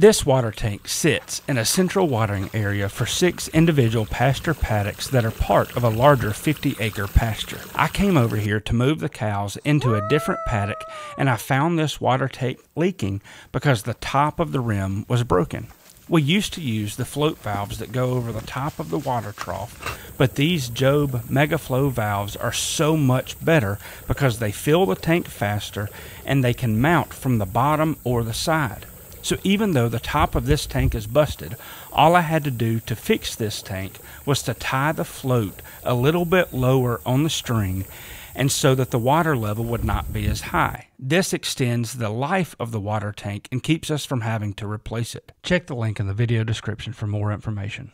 This water tank sits in a central watering area for six individual pasture paddocks that are part of a larger 50 acre pasture. I came over here to move the cows into a different paddock and I found this water tank leaking because the top of the rim was broken. We used to use the float valves that go over the top of the water trough, but these Jobe Megaflow valves are so much better because they fill the tank faster and they can mount from the bottom or the side. So even though the top of this tank is busted, all I had to do to fix this tank was to tie the float a little bit lower on the string and so that the water level would not be as high. This extends the life of the water tank and keeps us from having to replace it. Check the link in the video description for more information.